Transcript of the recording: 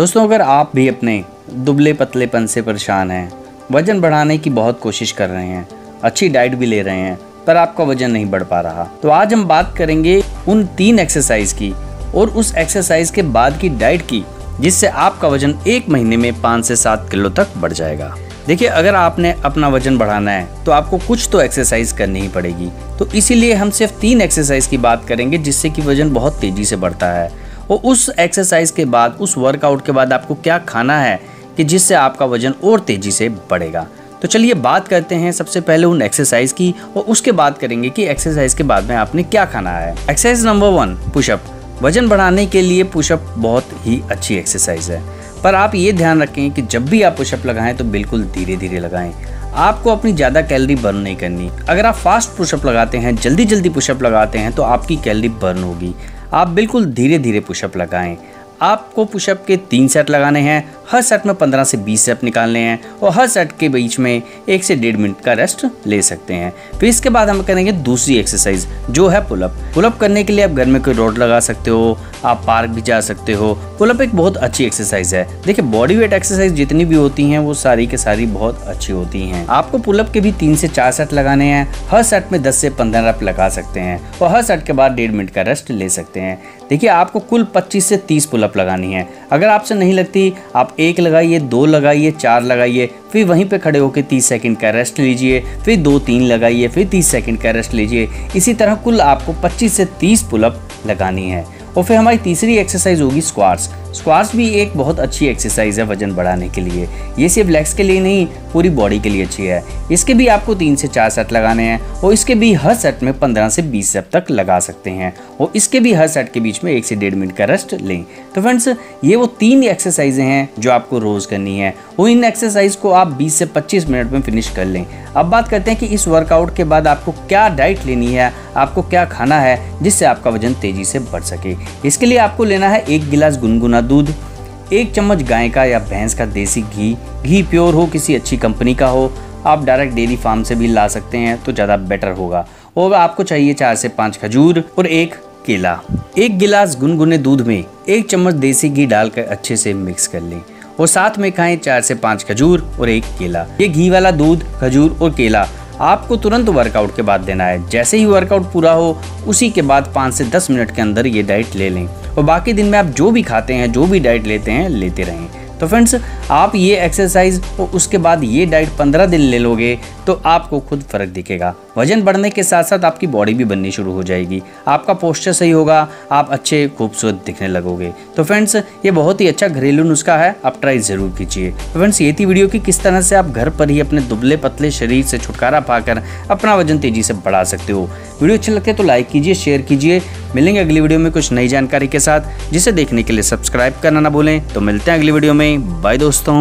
दोस्तों, अगर आप भी अपने दुबले पतलेपन से परेशान हैं, वज़न बढ़ाने की बहुत कोशिश कर रहे हैं, अच्छी डाइट भी ले रहे हैं, पर आपका वज़न नहीं बढ़ पा रहा तो आज हम बात करेंगे उन तीन एक्सरसाइज की और उस एक्सरसाइज के बाद की डाइट की, जिससे आपका वज़न एक महीने में पाँच से सात किलो तक बढ़ जाएगा। देखिए, अगर आपने अपना वज़न बढ़ाना है तो आपको कुछ तो एक्सरसाइज करनी ही पड़ेगी। तो इसीलिए हम सिर्फ़ तीन एक्सरसाइज की बात करेंगे, जिससे कि वज़न बहुत तेज़ी से बढ़ता है। और उस एक्सरसाइज के बाद, उस वर्कआउट के बाद आपको क्या खाना है कि जिससे आपका वज़न और तेज़ी से बढ़ेगा? तो चलिए बात करते हैं सबसे पहले उन एक्सरसाइज की और उसके बाद करेंगे कि एक्सरसाइज के बाद में आपने क्या खाना है। एक्सरसाइज नंबर वन पुशअप वज़न बढ़ाने के लिए पुशअप बहुत ही अच्छी एक्सरसाइज है। पर आप ये ध्यान रखें कि जब भी आप पुशअप लगाएँ तो बिल्कुल धीरे धीरे लगाएँ। आपको अपनी ज़्यादा कैलरी बर्न नहीं करनी। अगर आप फास्ट पुशअप लगाते हैं जल्दी जल्दी पुशअप लगाते हैं तो आपकी कैलरी बर्न होगी। आप बिल्कुल धीरे धीरे पुशअप लगाएँ। आपको पुशअप के तीन सेट लगाने हैं हर सेट में 15 से 20 सेट निकालने हैं और हर सेट के बीच में एक से डेढ़ मिनट का रेस्ट ले सकते हैं। फिर इसके बाद हम करेंगे दूसरी एक्सरसाइज जो है पुलअप पुलअप करने के लिए आप घर में कोई रोड लगा सकते हो, आप पार्क भी जा सकते हो। पुलअप एक बहुत अच्छी एक्सरसाइज है। देखिए बॉडी वेट एक्सरसाइज जितनी भी होती हैं, वो सारी के सारी बहुत अच्छी होती हैं। आपको पुलअप के भी तीन से चार सेट लगाने हैं, हर सेट में दस से पंद्रह रप लगा सकते हैं और हर सेट के बाद डेढ़ मिनट का रेस्ट ले सकते हैं। देखिए, आपको कुल पच्चीस से तीस पुलअप लगानी है। अगर आपसे नहीं लगती, आप एक लगाइए, दो लगाइए, चार लगाइए, फिर वहीं पे खड़े होकर तीस सेकंड का रेस्ट लीजिए, फिर दो तीन लगाइए, फिर तीस सेकंड का रेस्ट लीजिए। इसी तरह कुल आपको 25 से 30 पुलअप लगानी है। और फिर हमारी तीसरी एक्सरसाइज होगी स्क्वाट्स स्क्वाट्स भी एक बहुत अच्छी एक्सरसाइज है वज़न बढ़ाने के लिए। ये सिर्फ़ लेग्स के लिए नहीं, पूरी बॉडी के लिए अच्छी है। इसके भी आपको तीन से चार सेट लगाने हैं और इसके भी हर सेट में पंद्रह से बीस सेट तक लगा सकते हैं और इसके भी हर सेट के बीच में एक से डेढ़ मिनट का रेस्ट लें। तो फ्रेंड्स ये वो तीन एक्सरसाइजें हैं जो आपको रोज़ करनी है। वो इन एक्सरसाइज को आप 20 से 25 मिनट में फिनिश कर लें। अब बात करते हैं कि इस वर्कआउट के बाद आपको क्या डाइट लेनी है, आपको क्या खाना है, जिससे आपका वज़न तेज़ी से बढ़ सके। इसके लिए आपको लेना है एक गिलास गुनगुना दूध, एक चम्मच गाय का या भैंस का देसी घी घी प्योर हो, किसी अच्छी कंपनी का हो, आप डायरेक्ट डेयरी फार्म से भी ला सकते हैं तो ज़्यादा बेटर होगा। और आपको चाहिए चार से पाँच खजूर और एक केला। एक गिलास गुनगुने दूध में एक चम्मच देसी घी डालकर अच्छे से मिक्स कर लें और साथ में खाएँ चार से पाँच खजूर और एक केला। ये घी वाला दूध, खजूर और केला आपको तुरंत वर्कआउट के बाद देना है। जैसे ही वर्कआउट पूरा हो, उसी के बाद पाँच से दस मिनट के अंदर ये डाइट ले लें। और बाकी दिन में आप जो भी खाते हैं, जो भी डाइट लेते हैं, लेते रहें। तो फ्रेंड्स, आप ये एक्सरसाइज और उसके बाद ये डाइट पंद्रह दिन ले लोगे तो आपको खुद फ़र्क दिखेगा। वज़न बढ़ने के साथ साथ आपकी बॉडी भी बननी शुरू हो जाएगी। आपका पोस्चर सही होगा, आप अच्छे, खूबसूरत दिखने लगोगे। तो फ्रेंड्स ये बहुत ही अच्छा घरेलू नुस्खा है, आप ट्राई ज़रूर कीजिए। तो फ्रेंड्स ये थी वीडियो की किस तरह से आप घर पर ही अपने दुबले पतले शरीर से छुटकारा पाकर अपना वज़न तेज़ी से बढ़ा सकते हो। वीडियो अच्छी लगती है तो लाइक कीजिए शेयर कीजिए। मिलेंगे अगली वीडियो में कुछ नई जानकारी के साथ। जिसे देखने के लिए सब्सक्राइब करना ना भूलें। तो मिलते हैं अगली वीडियो में। बाय दोस्तों।